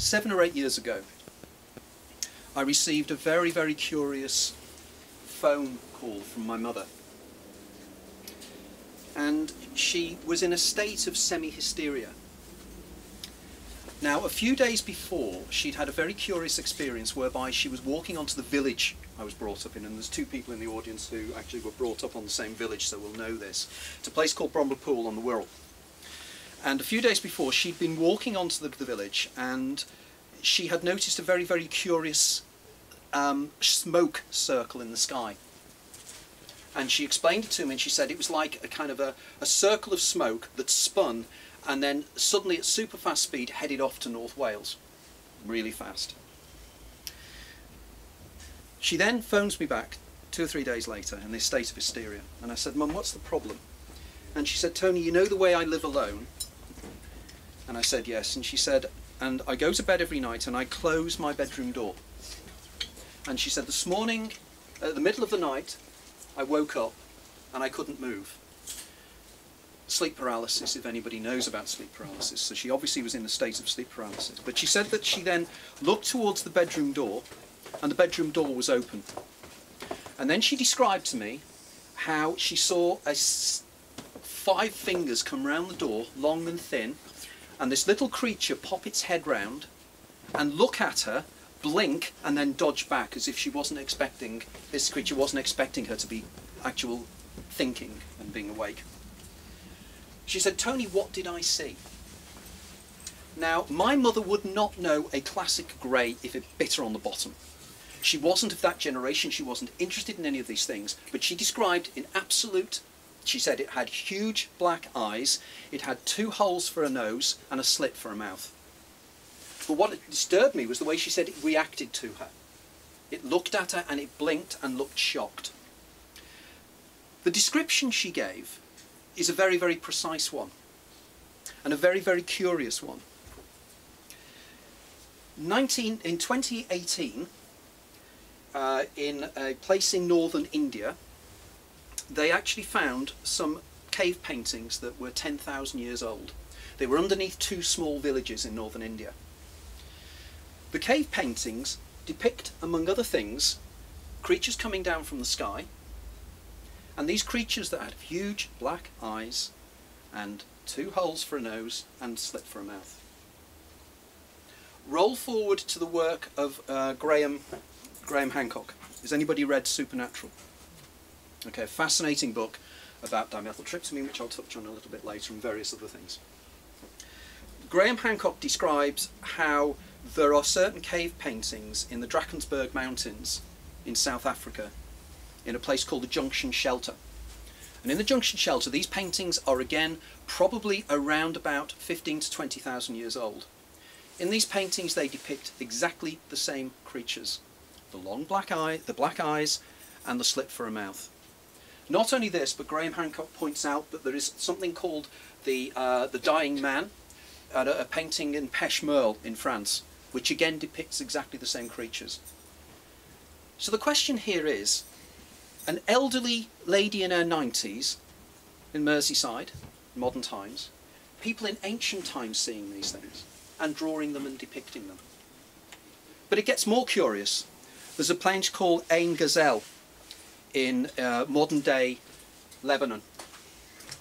seven or eight years ago, I received a very, very curious phone call from my mother. And she was in a state of semi-hysteria. Now, a few days before, she'd had a very curious experience whereby she was walking onto the village I was brought up in, and there's two people in the audience who actually were brought up on the same village, so we'll know this. It's a place called Bromborough Pool on the Wirral. And a few days before, she'd been walking onto the, the village, and she had noticed a very, very curious um, smoke circle in the sky. And she explained it to me, and she said it was like a kind of a, a circle of smoke that spun and then suddenly at super fast speed headed off to North Wales, really fast. She then phones me back two or three days later in this state of hysteria, and I said, Mum, what's the problem? And she said, Tony, you know the way I live alone? And I said, yes. And she said, and I go to bed every night and I close my bedroom door. And she said, this morning, at the middle of the night, I woke up and I couldn't move sleep paralysis, if anybody knows about sleep paralysis. So she obviously was in a state of sleep paralysis. But she said that she then looked towards the bedroom door, and the bedroom door was open. And then she described to me how she saw a five fingers come round the door, long and thin, and this little creature pop its head round and look at her, blink, and then dodge back as if she wasn't expecting, this creature wasn't expecting her to be actual thinking and being awake. She said, Tony, what did I see? Now, my mother would not know a classic grey if it bit her on the bottom. She wasn't of that generation, she wasn't interested in any of these things, but she described in absolute, she said it had huge black eyes, it had two holes for a nose and a slit for a mouth. But what disturbed me was the way she said it reacted to her. It looked at her and it blinked and looked shocked. The description she gave is a very, very precise one and a very, very curious one. 19, in 2018, uh, in a place in northern India, they actually found some cave paintings that were 10,000 years old. They were underneath two small villages in northern India. The cave paintings depict, among other things, creatures coming down from the sky, and these creatures that had huge black eyes and two holes for a nose and slit for a mouth. Roll forward to the work of uh, Graham, Graham Hancock. Has anybody read Supernatural? Okay, fascinating book about dimethyltryptamine, which I'll touch on a little bit later, and various other things. Graham Hancock describes how there are certain cave paintings in the Drakensberg Mountains in South Africa in a place called the Junction Shelter. And in the Junction Shelter, these paintings are again probably around about 15 to 20,000 years old. In these paintings, they depict exactly the same creatures. The long black eye, the black eyes, and the slit for a mouth. Not only this, but Graham Hancock points out that there is something called the, uh, the Dying Man, a, a painting in Pech Merle in France, which again depicts exactly the same creatures. So the question here is, an elderly lady in her 90s in Merseyside, modern times, people in ancient times seeing these things and drawing them and depicting them. But it gets more curious. There's a place called Ain Ghazal in uh, modern day Lebanon.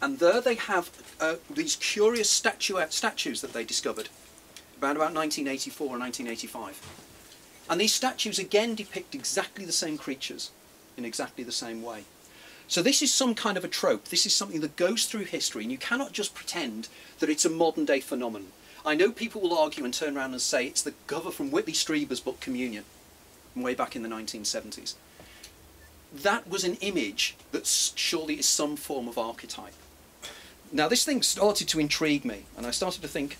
And there they have uh, these curious statuette, statues that they discovered around about 1984 or 1985. And these statues again depict exactly the same creatures in exactly the same way. So this is some kind of a trope. This is something that goes through history, and you cannot just pretend that it's a modern day phenomenon. I know people will argue and turn around and say it's the cover from Whitley Strieber's book Communion, way back in the 1970s. That was an image that surely is some form of archetype. Now this thing started to intrigue me, and I started to think,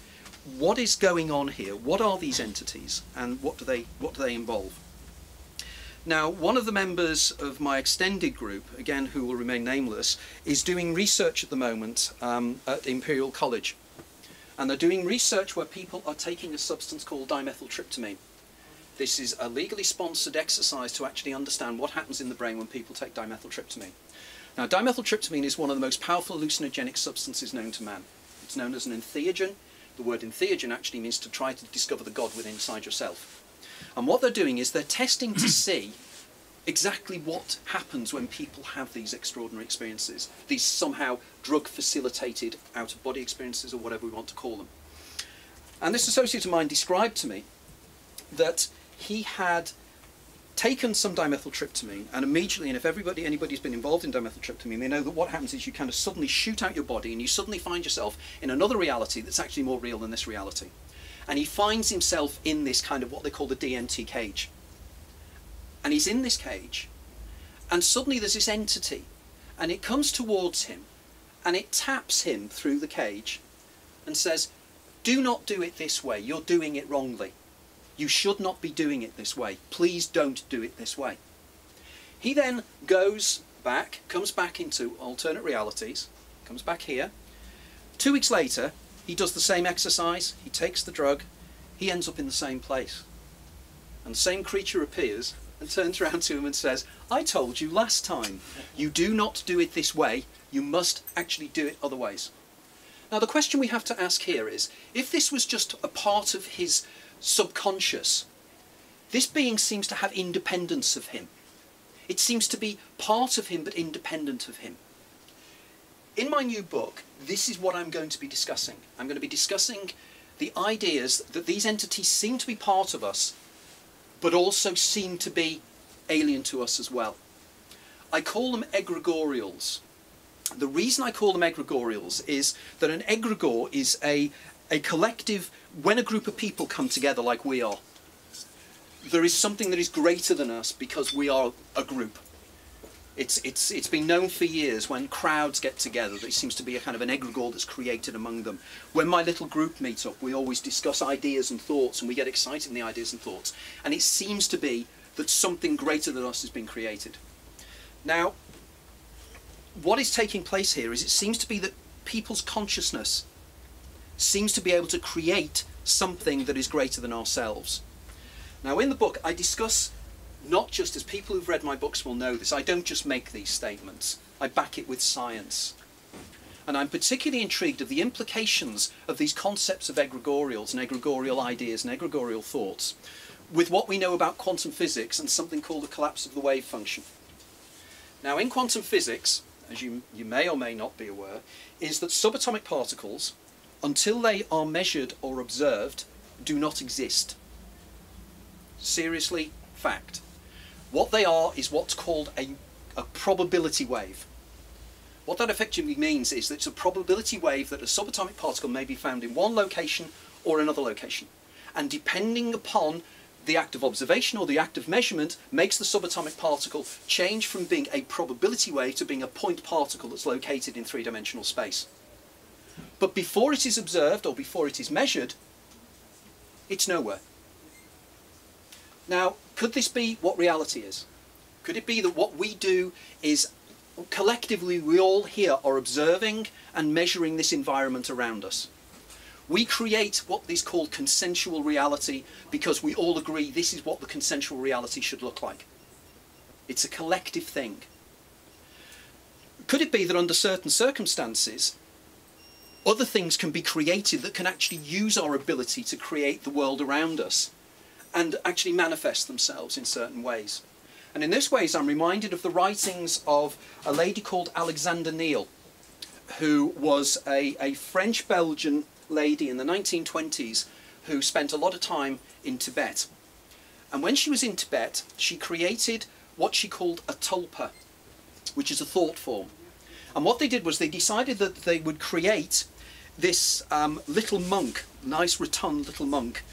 what is going on here? What are these entities, and what do they what do they involve? Now, one of the members of my extended group, again, who will remain nameless, is doing research at the moment um, at Imperial College. And they're doing research where people are taking a substance called dimethyltryptamine. This is a legally sponsored exercise to actually understand what happens in the brain when people take dimethyltryptamine. Now, dimethyltryptamine is one of the most powerful hallucinogenic substances known to man. It's known as an entheogen. The word entheogen actually means to try to discover the God within inside yourself. And what they're doing is they're testing to see exactly what happens when people have these extraordinary experiences, these somehow drug facilitated out of body experiences or whatever we want to call them. And this associate of mine described to me that he had taken some dimethyltryptamine and immediately and if everybody anybody's been involved in dimethyltryptamine they know that what happens is you kind of suddenly shoot out your body and you suddenly find yourself in another reality that's actually more real than this reality. And he finds himself in this kind of what they call the DMT cage. And he's in this cage and suddenly there's this entity and it comes towards him and it taps him through the cage and says do not do it this way. You're doing it wrongly you should not be doing it this way. Please don't do it this way. He then goes back, comes back into alternate realities, comes back here. Two weeks later, he does the same exercise, he takes the drug, he ends up in the same place. And the same creature appears and turns around to him and says, I told you last time, you do not do it this way, you must actually do it other ways. Now the question we have to ask here is, if this was just a part of his subconscious. This being seems to have independence of him. It seems to be part of him but independent of him. In my new book, this is what I'm going to be discussing. I'm going to be discussing the ideas that these entities seem to be part of us, but also seem to be alien to us as well. I call them egregorials. The reason I call them egregorials is that an egregore is a, a collective, when a group of people come together like we are, there is something that is greater than us because we are a group. It's, it's, it's been known for years when crowds get together, there seems to be a kind of an egregore that's created among them. When my little group meets up, we always discuss ideas and thoughts and we get excited in the ideas and thoughts. And it seems to be that something greater than us has been created. Now, what is taking place here is it seems to be that people's consciousness seems to be able to create something that is greater than ourselves. Now in the book I discuss not just as people who've read my books will know this, I don't just make these statements, I back it with science. And I'm particularly intrigued of the implications of these concepts of egregorials and egregorial ideas and egregorial thoughts with what we know about quantum physics and something called the collapse of the wave function. Now in quantum physics, as you, you may or may not be aware, is that subatomic particles until they are measured or observed, do not exist. Seriously, fact. What they are is what's called a, a probability wave. What that effectively means is that it's a probability wave that a subatomic particle may be found in one location or another location. And depending upon the act of observation or the act of measurement makes the subatomic particle change from being a probability wave to being a point particle that's located in three-dimensional space. But before it is observed or before it is measured, it's nowhere. Now, could this be what reality is? Could it be that what we do is collectively we all here are observing and measuring this environment around us? We create what is called consensual reality because we all agree this is what the consensual reality should look like. It's a collective thing. Could it be that under certain circumstances other things can be created that can actually use our ability to create the world around us and actually manifest themselves in certain ways. And in this ways I'm reminded of the writings of a lady called Alexandra Néel, who was a, a French-Belgian lady in the 1920s who spent a lot of time in Tibet. And when she was in Tibet, she created what she called a tulpa, which is a thought form. And what they did was they decided that they would create this um, little monk, nice rotund little monk,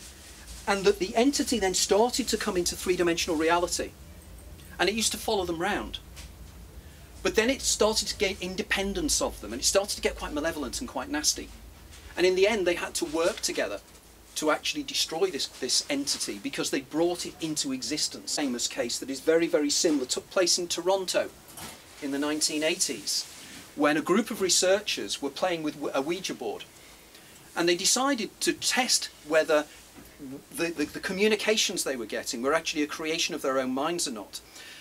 and that the entity then started to come into three-dimensional reality. And it used to follow them round. But then it started to gain independence of them, and it started to get quite malevolent and quite nasty. And in the end, they had to work together to actually destroy this, this entity because they brought it into existence. Famous case that is very, very similar took place in Toronto in the 1980s when a group of researchers were playing with a Ouija board. And they decided to test whether the, the, the, communications they were getting were actually a creation of their own minds or not.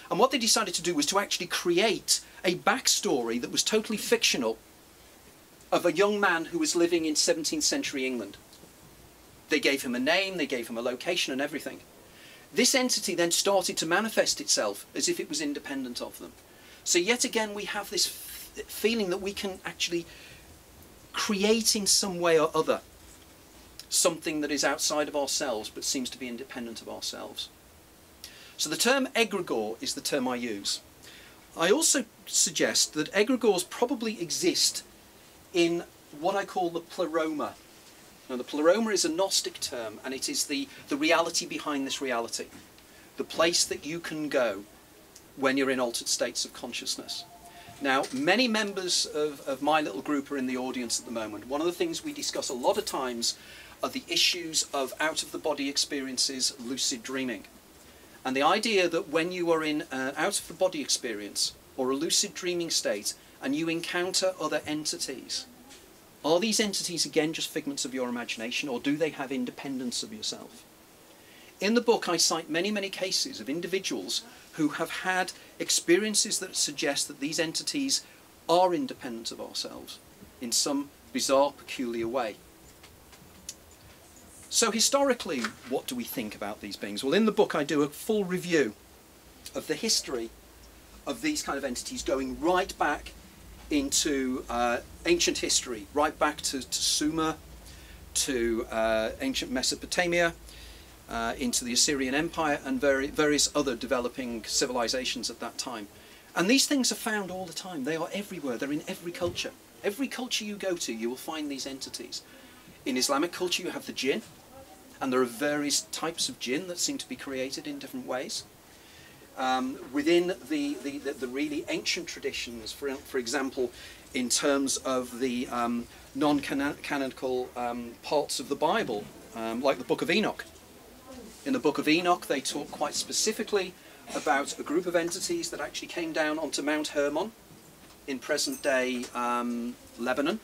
And what they decided to do was to actually create a backstory that was totally fictional of a young man who was living in 17th century England. They gave him a name, they gave him a location and everything. This entity then started to manifest itself as if it was independent of them. So yet again we have this feeling that we can actually create in some way or other something that is outside of ourselves but seems to be independent of ourselves. So the term egregore is the term I use. I also suggest that egregores probably exist in what I call the pleroma. Now the pleroma is a Gnostic term and it is the, the reality behind this reality. The place that you can go when you're in altered states of consciousness. Now, many members of, of my little group are in the audience at the moment. One of the things we discuss a lot of times are the issues of out-of-the-body experiences, lucid dreaming. And the idea that when you are in an out-of-the-body experience or a lucid dreaming state and you encounter other entities, are these entities again just figments of your imagination or do they have independence of yourself? In the book I cite many, many cases of individuals who have had experiences that suggest that these entities are independent of ourselves in some bizarre, peculiar way. So historically, what do we think about these beings? Well, in the book I do a full review of the history of these kind of entities going right back into uh, ancient history, right back to, to Sumer, to uh, ancient Mesopotamia, uh, into the Assyrian Empire and very, various other developing civilizations at that time. And these things are found all the time. They are everywhere. They're in every culture. Every culture you go to, you will find these entities. In Islamic culture, you have the jinn, and there are various types of jinn that seem to be created in different ways. Um, within the, the, the, the, really ancient traditions, for, for example, in terms of the um, non-canonical um, parts of the Bible, um, like the Book of Enoch. In the Book of Enoch, they talk quite specifically about a group of entities that actually came down onto Mount Hermon in present-day um, Lebanon.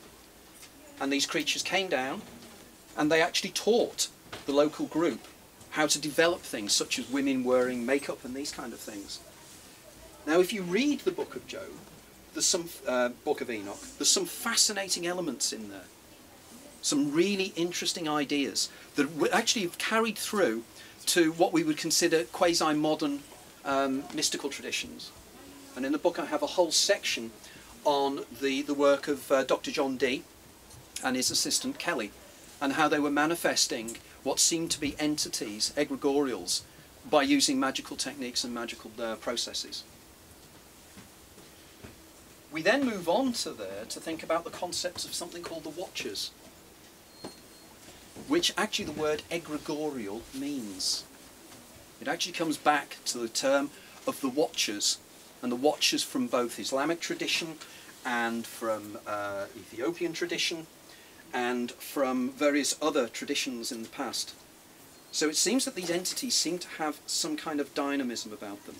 And these creatures came down and they actually taught the local group how to develop things such as women wearing makeup and these kind of things. Now if you read the book of Job, there's some uh, book of Enoch, there's some fascinating elements in there. Some really interesting ideas that actually have carried through to what we would consider quasi-modern um, mystical traditions. And in the book I have a whole section on the, the work of uh, Dr. John Dee and his assistant Kelly and how they were manifesting what seemed to be entities, egregorials, by using magical techniques and magical uh, processes. We then move on to there to think about the concepts of something called the Watchers, which actually the word egregorial means. It actually comes back to the term of the Watchers, and the Watchers from both Islamic tradition and from uh, Ethiopian tradition and from various other traditions in the past. So it seems that these entities seem to have some kind of dynamism about them.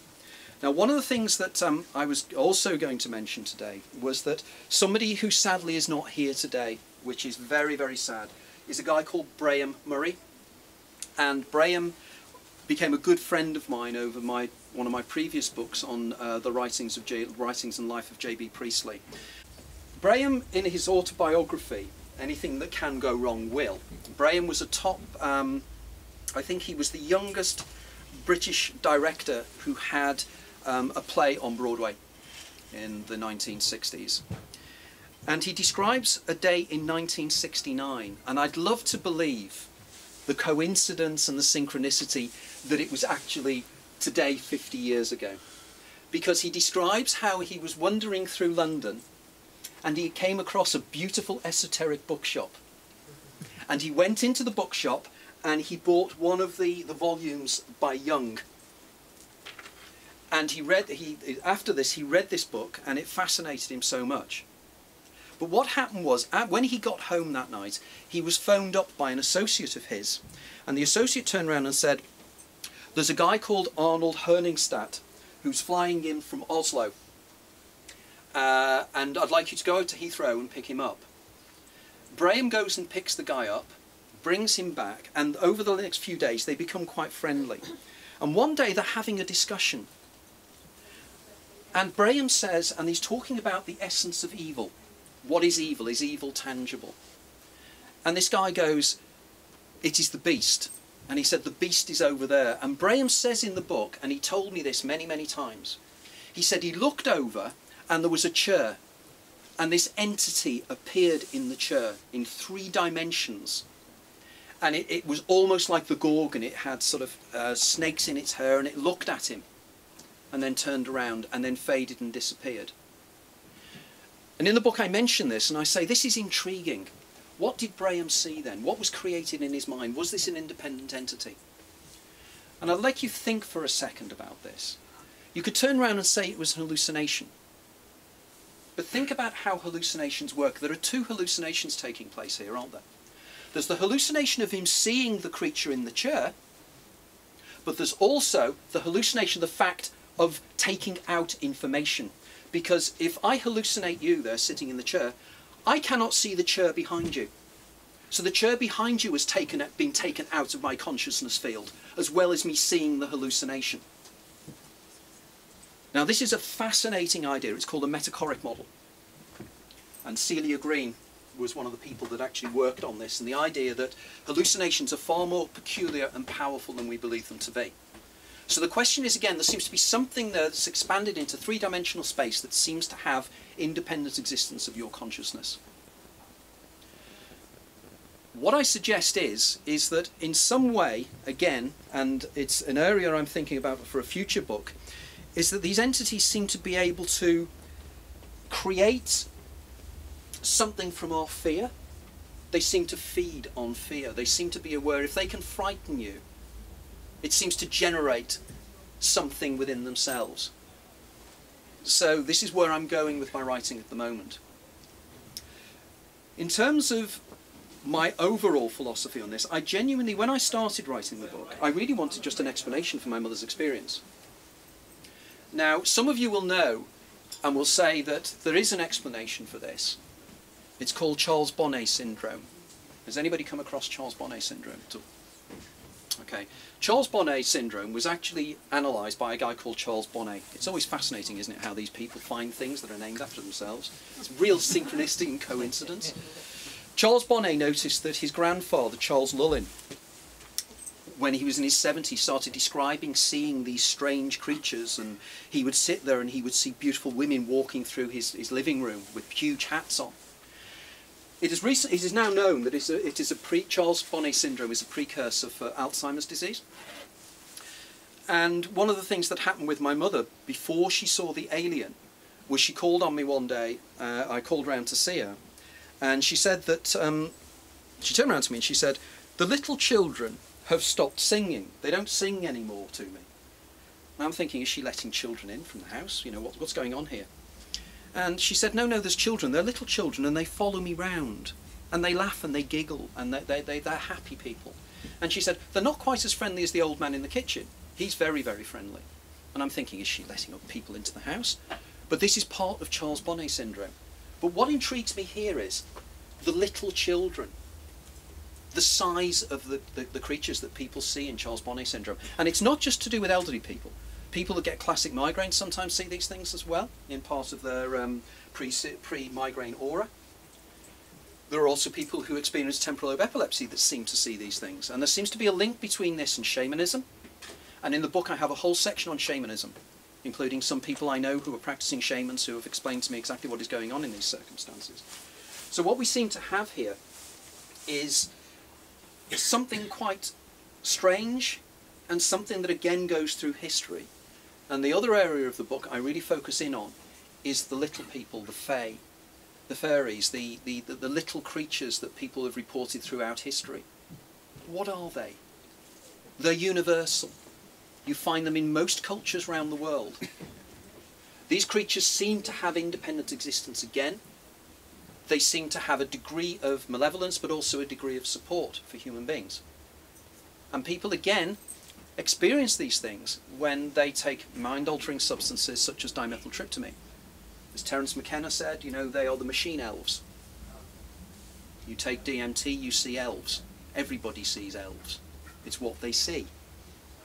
Now one of the things that um, I was also going to mention today was that somebody who sadly is not here today, which is very, very sad, is a guy called Braham Murray. And Braham became a good friend of mine over my one of my previous books on uh, the writings of J writings and life of J.B. Priestley. Braham, in his autobiography, anything that can go wrong will. Braham was a top, um, I think he was the youngest British director who had um, a play on Broadway in the 1960s. And he describes a day in 1969, and I'd love to believe the coincidence and the synchronicity that it was actually today 50 years ago. Because he describes how he was wandering through London and he came across a beautiful esoteric bookshop. And he went into the bookshop and he bought one of the, the volumes by Jung. And he read, he, after this, he read this book and it fascinated him so much. But what happened was, when he got home that night, he was phoned up by an associate of his. And the associate turned around and said, there's a guy called Arnold Herningstadt who's flying in from Oslo uh, and I'd like you to go out to Heathrow and pick him up. Braham goes and picks the guy up, brings him back, and over the next few days they become quite friendly. And one day they're having a discussion. And Braham says, and he's talking about the essence of evil. What is evil? Is evil tangible? And this guy goes, it is the beast. And he said, the beast is over there. And Braham says in the book, and he told me this many, many times, he said he looked over and there was a chair. And this entity appeared in the chair in three dimensions. And it, it was almost like the Gorgon. It had sort of uh, snakes in its hair and it looked at him and then turned around and then faded and disappeared. And in the book I mention this and I say, this is intriguing. What did Braham see then? What was created in his mind? Was this an independent entity? And I'd like you to think for a second about this. You could turn around and say it was an hallucination. But think about how hallucinations work. There are two hallucinations taking place here, aren't there? There's the hallucination of him seeing the creature in the chair, but there's also the hallucination, the fact of taking out information. Because if I hallucinate you there sitting in the chair, I cannot see the chair behind you. So the chair behind you has taken, been taken out of my consciousness field, as well as me seeing the hallucination. Now this is a fascinating idea. It's called a metachoric model. And Celia Green was one of the people that actually worked on this, and the idea that hallucinations are far more peculiar and powerful than we believe them to be. So the question is again, there seems to be something there that's expanded into three-dimensional space that seems to have independent existence of your consciousness. What I suggest is, is that in some way, again, and it's an area I'm thinking about for a future book, is that these entities seem to be able to create something from our fear. They seem to feed on fear. They seem to be aware if they can frighten you, it seems to generate something within themselves. So this is where I'm going with my writing at the moment. In terms of my overall philosophy on this, I genuinely, when I started writing the book, I really wanted just an explanation for my mother's experience. Now, some of you will know and will say that there is an explanation for this. It's called Charles Bonnet syndrome. Has anybody come across Charles Bonnet syndrome Okay, Charles Bonnet syndrome was actually analysed by a guy called Charles Bonnet. It's always fascinating, isn't it, how these people find things that are named after themselves. It's real synchronicity and coincidence. Charles Bonnet noticed that his grandfather, Charles Lullin, when he was in his 70s, started describing seeing these strange creatures, and he would sit there and he would see beautiful women walking through his, his living room with huge hats on. It is, recent, it is now known that a, it is a pre, Charles Bonnet syndrome is a precursor for Alzheimer's disease. And one of the things that happened with my mother before she saw the alien was she called on me one day. Uh, I called round to see her, and she said that um, she turned around to me and she said, "The little children have stopped singing. They don't sing anymore to me." And I'm thinking, is she letting children in from the house? You know, what, what's going on here? And she said, no, no, there's children. They're little children and they follow me round. And they laugh and they giggle and they, they, they, they're happy people. And she said, they're not quite as friendly as the old man in the kitchen. He's very, very friendly. And I'm thinking, is she letting people into the house? But this is part of Charles Bonnet syndrome. But what intrigues me here is the little children, the size of the, the, the creatures that people see in Charles Bonnet syndrome. And it's not just to do with elderly people. People that get classic migraines sometimes see these things as well in part of their um, pre-migraine aura. There are also people who experience temporal lobe epilepsy that seem to see these things. And there seems to be a link between this and shamanism. And in the book I have a whole section on shamanism, including some people I know who are practicing shamans who have explained to me exactly what is going on in these circumstances. So what we seem to have here is something quite strange and something that again goes through history and the other area of the book I really focus in on is the little people, the fae, the fairies, the, the, the, the little creatures that people have reported throughout history. What are they? They're universal. You find them in most cultures around the world. These creatures seem to have independent existence again. They seem to have a degree of malevolence, but also a degree of support for human beings. And people, again, experience these things when they take mind-altering substances such as dimethyltryptamine. As Terence McKenna said, you know, they are the machine elves. You take DMT, you see elves. Everybody sees elves. It's what they see.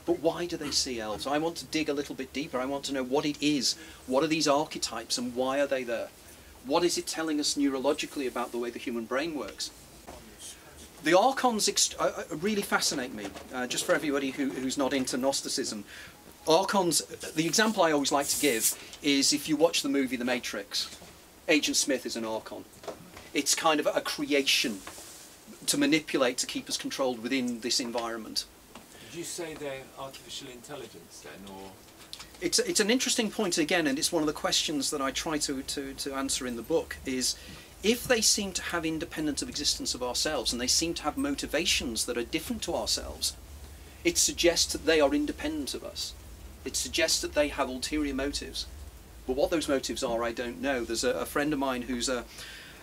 But why do they see elves? I want to dig a little bit deeper. I want to know what it is. What are these archetypes and why are they there? What is it telling us neurologically about the way the human brain works? The archons uh, uh, really fascinate me. Uh, just for everybody who, who's not into Gnosticism, archons. The example I always like to give is if you watch the movie The Matrix. Agent Smith is an archon. It's kind of a creation to manipulate to keep us controlled within this environment. Did you say they're artificial intelligence then, or It's, it's an interesting point again, and it's one of the questions that I try to, to, to answer in the book is if they seem to have independence of existence of ourselves and they seem to have motivations that are different to ourselves, it suggests that they are independent of us. It suggests that they have ulterior motives. But what those motives are, I don't know. There's a, a friend of mine who's a,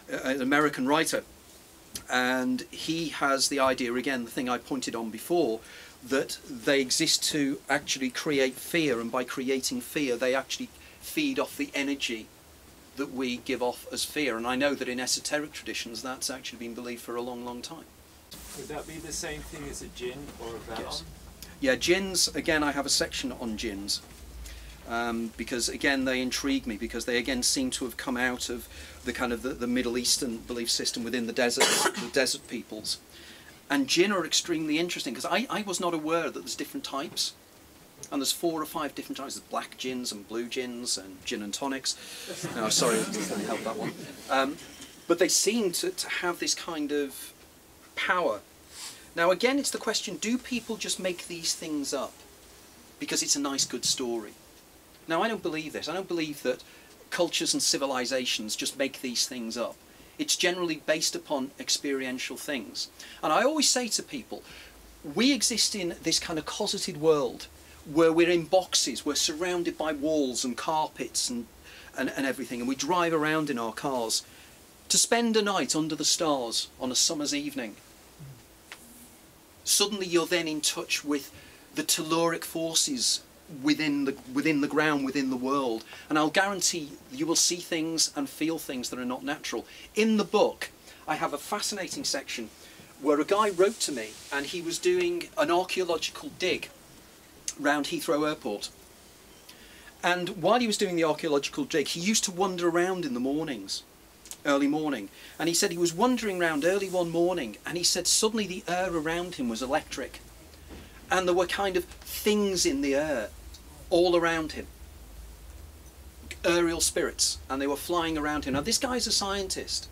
an American writer, and he has the idea again, the thing I pointed on before, that they exist to actually create fear, and by creating fear, they actually feed off the energy that we give off as fear. And I know that in esoteric traditions, that's actually been believed for a long, long time. would that be the same thing as a jinn or a Valon? Yes. Yeah, jinns, again, I have a section on jinns. Um, because again they intrigue me because they again seem to have come out of the kind of the, the Middle Eastern belief system within the desert the desert peoples and jinn are extremely interesting because I, I was not aware that there's different types and there's four or five different types there's black gins and blue gins and gin and tonics no sorry didn't help that one um, but they seem to, to have this kind of power now again it's the question do people just make these things up because it's a nice good story now, I don't believe this. I don't believe that cultures and civilizations just make these things up. It's generally based upon experiential things. And I always say to people, we exist in this kind of closeted world where we're in boxes, we're surrounded by walls and carpets and, and, and everything, and we drive around in our cars to spend a night under the stars on a summer's evening. Suddenly you're then in touch with the telluric forces within the within the ground within the world. And I'll guarantee you will see things and feel things that are not natural. In the book I have a fascinating section where a guy wrote to me and he was doing an archaeological dig round Heathrow Airport. And while he was doing the archaeological dig he used to wander around in the mornings early morning. And he said he was wandering around early one morning and he said suddenly the air around him was electric. And there were kind of things in the air all around him aerial spirits and they were flying around him. Now this guy's a scientist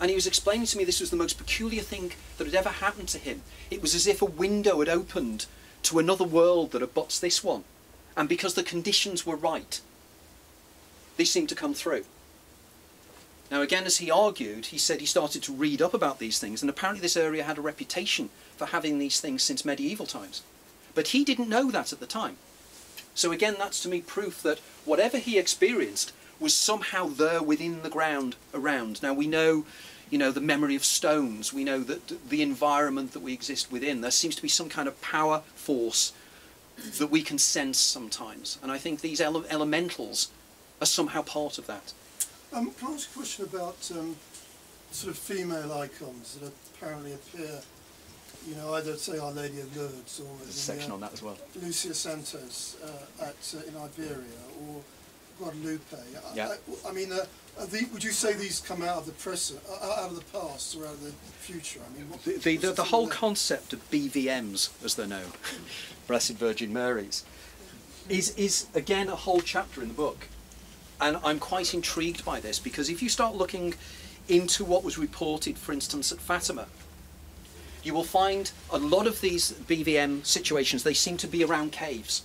and he was explaining to me this was the most peculiar thing that had ever happened to him. It was as if a window had opened to another world that abuts this one and because the conditions were right they seemed to come through now, again, as he argued, he said he started to read up about these things, and apparently this area had a reputation for having these things since medieval times. But he didn't know that at the time. So, again, that's to me proof that whatever he experienced was somehow there within the ground around. Now, we know, you know, the memory of stones, we know that the environment that we exist within, there seems to be some kind of power force that we can sense sometimes. And I think these ele- elementals are somehow part of that. Um, can I ask a question about um, sort of female icons that apparently appear, you know, either say Our Lady of Lourdes or There's a in, section uh, on that as well. Lucia Santos uh, at uh, in Iberia or Guadalupe. I- Yeah. I, I mean, uh, the, would you say these come out of the present, uh, out of the past, or out of the future? I mean, what, The, the, what's the, the whole there? concept of BVMs, as they're known, Blessed Virgin Marys, is, is again a whole chapter in the book. And I'm quite intrigued by this because if you start looking into what was reported, for instance, at Fatima, you will find a lot of these BVM situations, they seem to be around caves.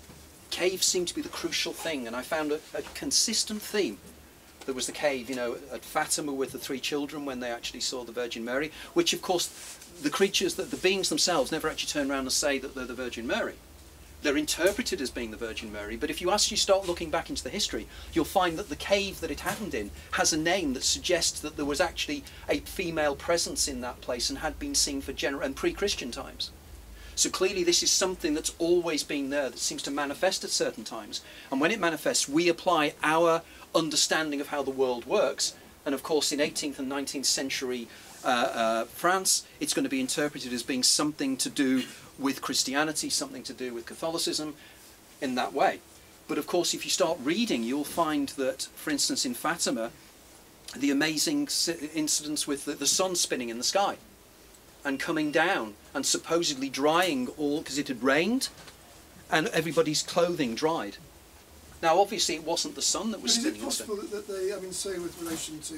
Caves seem to be the crucial thing, and I found a, a consistent theme. There was the cave, you know, at Fatima with the three children when they actually saw the Virgin Mary, which of course the creatures, that the beings themselves never actually turn around and say that they're the Virgin Mary. They're interpreted as being the Virgin Mary, but if you actually start looking back into the history, you'll find that the cave that it happened in has a name that suggests that there was actually a female presence in that place and had been seen for gener- and pre-Christian times. So clearly, this is something that's always been there that seems to manifest at certain times. And when it manifests, we apply our understanding of how the world works. And of course, in 18th and 19th century uh, uh, France, it's going to be interpreted as being something to do with Christianity, something to do with Catholicism in that way. But of course, if you start reading, you'll find that, for instance, in Fatima, the amazing incidents with the, the sun spinning in the sky. And coming down and supposedly drying all because it had rained and everybody's clothing dried. Now, obviously, it wasn't the sun that But was is it possible that, that they, I mean, say with relation to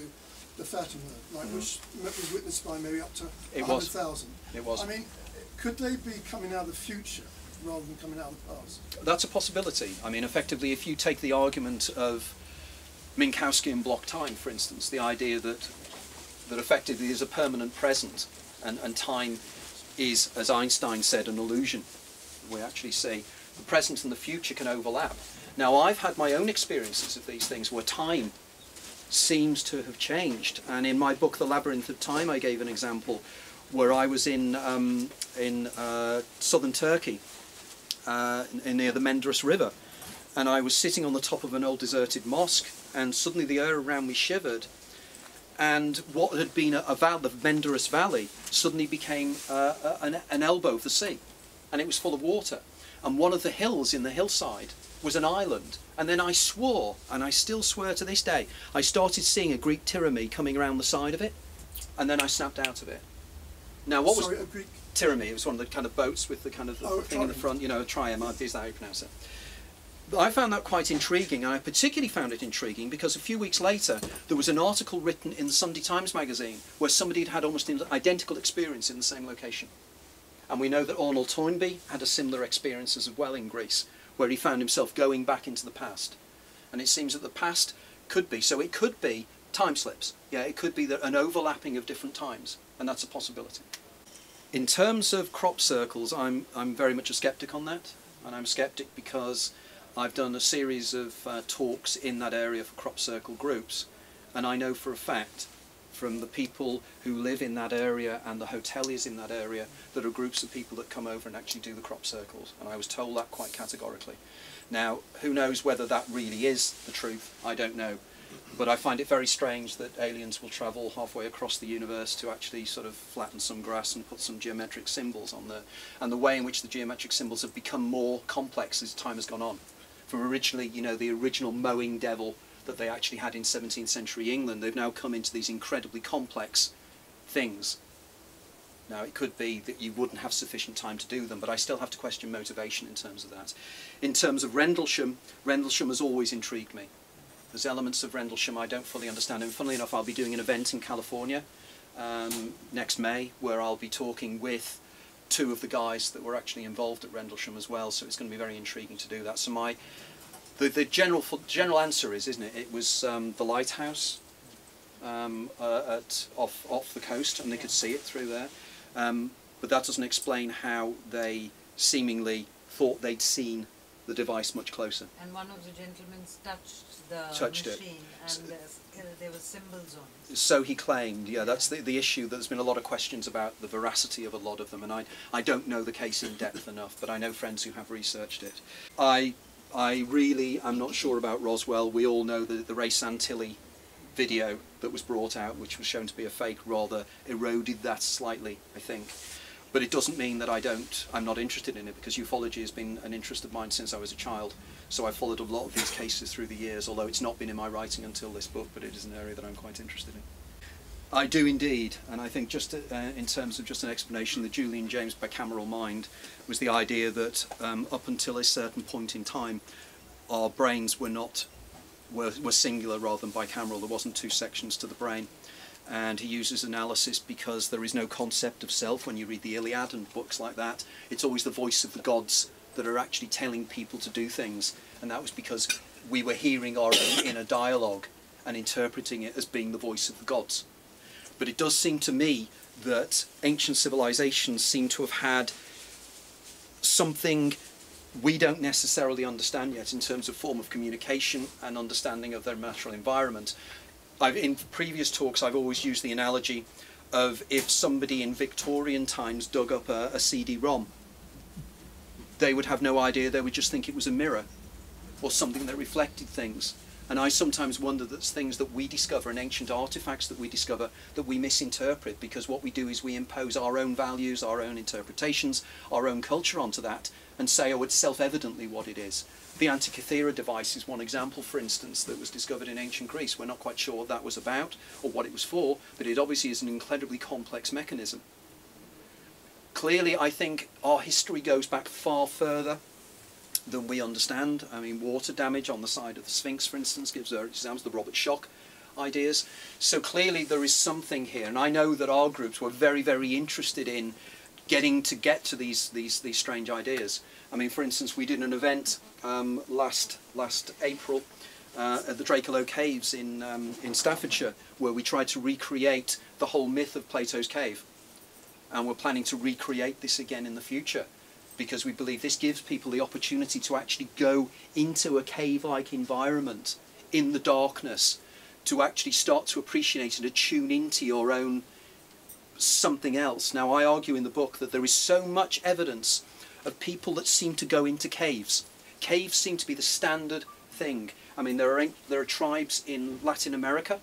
the Fatima, like which was witnessed by maybe up to Mm. 100,000? It was. I mean, could they be coming out of the future rather than coming out of the past? That's a possibility. I mean, effectively, if you take the argument of Minkowski and block time, for instance, the idea that that effectively is a permanent present, and, and time is, as Einstein said, an illusion. We actually say the present and the future can overlap. Now, I've had my own experiences of these things where time seems to have changed, and in my book, The Labyrinth of Time, I gave an example where I was in um, in uh, southern Turkey, uh, in, near the Menderes River, and I was sitting on the top of an old deserted mosque, and suddenly the air around me shivered, and what had been a, a val- the Menderes Valley suddenly became uh, a- an, an elbow of the sea, and it was full of water, and one of the hills in the hillside was an island, and then I swore, and I still swear to this day, I started seeing a Greek tyrammy coming around the side of it, and then I snapped out of it. Now, what was Sorry, a Greek. tyrammy. It was one of the kind of boats with the kind of the Oh, thing in the front, you know, a triumph, is that how you pronounce it? I found that quite intriguing, and I particularly found it intriguing because a few weeks later there was an article written in the Sunday Times magazine where somebody had had almost an identical experience in the same location. And we know that Arnold Toynbee had a similar experience as well in Greece, where he found himself going back into the past. And it seems that the past could be, so it could be time slips. Yeah, it could be that an overlapping of different times, and that's a possibility. In terms of crop circles, I'm, I'm very much a skeptic on that, and I'm skeptic because I've done a series of uh, talks in that area for crop circle groups, and I know for a fact from the people who live in that area and the hoteliers in that area that are groups of people that come over and actually do the crop circles, and I was told that quite categorically. Now, who knows whether that really is the truth? I don't know. But I find it very strange that aliens will travel halfway across the universe to actually sort of flatten some grass and put some geometric symbols on there. And the way in which the geometric symbols have become more complex as time has gone on. From originally, you know, the original mowing devil that they actually had in 17th century England, they've now come into these incredibly complex things. Now, it could be that you wouldn't have sufficient time to do them, but I still have to question motivation in terms of that. In terms of Rendlesham, Rendlesham has always intrigued me. There's elements of Rendlesham I don't fully understand, and funnily enough, I'll be doing an event in California um, next May where I'll be talking with two of the guys that were actually involved at Rendlesham as well, so it's going to be very intriguing to do that. So my the, the general general answer is, isn't it? It was um, the lighthouse um, uh, at off off the coast, and they could see it through there. Um, but that doesn't explain how they seemingly thought they'd seen the device much closer. And one of the gentlemen touched the Touched it. machine and uh, there were symbols on it. So he claimed, yeah, that's the, the issue. There's been a lot of questions about the veracity of a lot of them, and I, I don't know the case in depth enough, but I know friends who have researched it. I, I really am not sure about Roswell. We all know that the Ray Santilli video that was brought out, which was shown to be a fake, rather eroded that slightly, I think. But it doesn't mean that I don't, I'm not interested in it because ufology has been an interest of mine since I was a child. So I've followed a lot of these cases through the years, although it's not been in my writing until this book, but it is an area that I'm quite interested in. I do indeed, and I think just uh, in terms of just an explanation, the Julian Jaynes bicameral mind was the idea that um, up until a certain point in time, our brains were not were, were singular rather than bicameral. There wasn't two sections to the brain, and he uses analysis because there is no concept of self when you read the Iliad and books like that. It's always the voice of the gods that are actually telling people to do things, and that was because we were hearing our own inner dialogue and interpreting it as being the voice of the gods. But it does seem to me that ancient civilizations seem to have had something we don't necessarily understand yet in terms of form of communication and understanding of their natural environment. I've, in previous talks, I've always used the analogy of if somebody in Victorian times dug up a, a CD-ROM, they would have no idea, they would just think it was a mirror or something that reflected things. And I sometimes wonder that things that we discover and ancient artifacts that we discover that we misinterpret because what we do is we impose our own values, our own interpretations, our own culture onto that and say, oh, it's self-evidently what it is. The Antikythera device is one example, for instance, that was discovered in ancient Greece. We're not quite sure what that was about or what it was for, but it obviously is an incredibly complex mechanism. Clearly, I think our history goes back far further than we understand. I mean, water damage on the side of the Sphinx, for instance, gives our examples, the Robert Schoch ideas. So clearly there is something here, and I know that our groups were very, very interested in getting to get to these these these strange ideas. I mean, for instance, we did an event um, last last April uh, at the Drakelow Caves in um, in Staffordshire, where we tried to recreate the whole myth of Plato's cave, and we're planning to recreate this again in the future because we believe this gives people the opportunity to actually go into a cave-like environment in the darkness to actually start to appreciate and to tune into your own something else. Now, I argue in the book that there is so much evidence of people that seem to go into caves. Caves seem to be the standard thing. I mean, there are there are tribes in Latin America,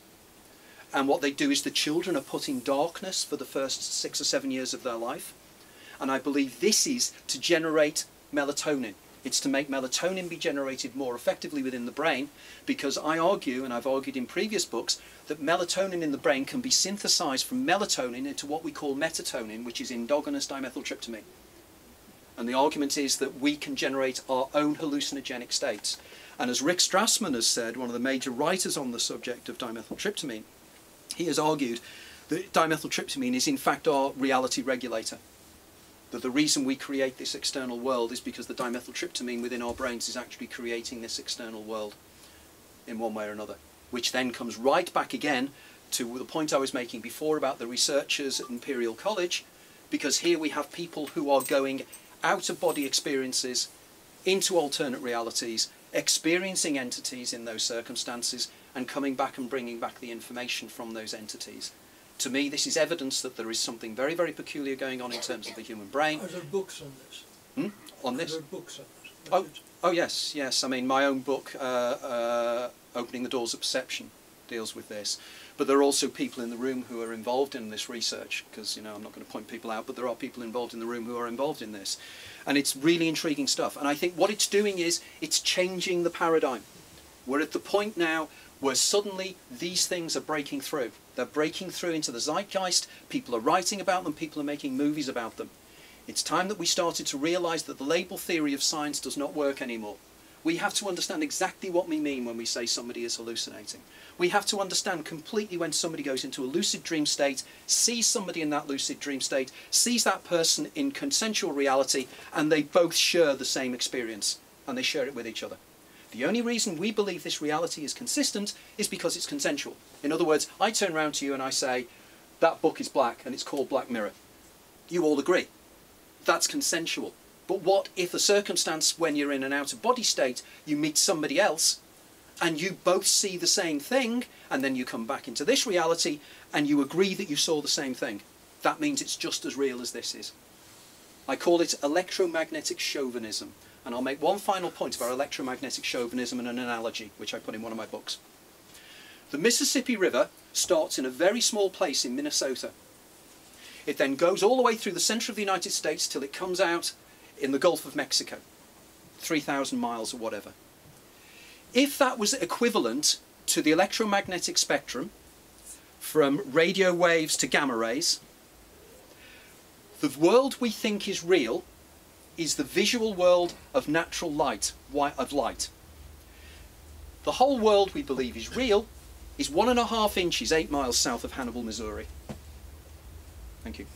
and what they do is the children are put in darkness for the first six or seven years of their life, and I believe this is to generate melatonin. It's to make melatonin be generated more effectively within the brain because I argue, and I've argued in previous books, that melatonin in the brain can be synthesized from melatonin into what we call metatonin, which is endogenous dimethyltryptamine. And the argument is that we can generate our own hallucinogenic states. And as Rick Strassman has said, one of the major writers on the subject of dimethyltryptamine, he has argued that dimethyltryptamine is in fact our reality regulator that the reason we create this external world is because the dimethyltryptamine within our brains is actually creating this external world in one way or another, which then comes right back again to the point I was making before about the researchers at Imperial College, because here we have people who are going out of body experiences into alternate realities, experiencing entities in those circumstances, and coming back and bringing back the information from those entities to me, this is evidence that there is something very, very peculiar going on in terms of the human brain. Are there books on this? Hmm? On this? Are there books on this? Oh, oh yes, yes. I mean, my own book, uh, uh, Opening the Doors of Perception, deals with this. But there are also people in the room who are involved in this research, because, you know, I'm not going to point people out, but there are people involved in the room who are involved in this. And it's really intriguing stuff. And I think what it's doing is it's changing the paradigm. We're at the point now where suddenly these things are breaking through. They're breaking through into the zeitgeist, people are writing about them, people are making movies about them. It's time that we started to realise that the label theory of science does not work anymore. We have to understand exactly what we mean when we say somebody is hallucinating. We have to understand completely when somebody goes into a lucid dream state, sees somebody in that lucid dream state, sees that person in consensual reality, and they both share the same experience, and they share it with each other. The only reason we believe this reality is consistent is because it's consensual. In other words, I turn around to you and I say, that book is black and it's called Black Mirror. You all agree. That's consensual. But what if a circumstance when you're in an out-of-body state, you meet somebody else and you both see the same thing and then you come back into this reality and you agree that you saw the same thing? That means it's just as real as this is. I call it electromagnetic chauvinism. And I'll make one final point about electromagnetic chauvinism and an analogy, which I put in one of my books. The Mississippi River starts in a very small place in Minnesota. It then goes all the way through the center of the United States till it comes out in the Gulf of Mexico, 3,000 miles or whatever. If that was equivalent to the electromagnetic spectrum from radio waves to gamma rays, the world we think is real is the visual world of natural light, of light. The whole world we believe is real is one and a half inches, eight miles south of Hannibal, Missouri. Thank you.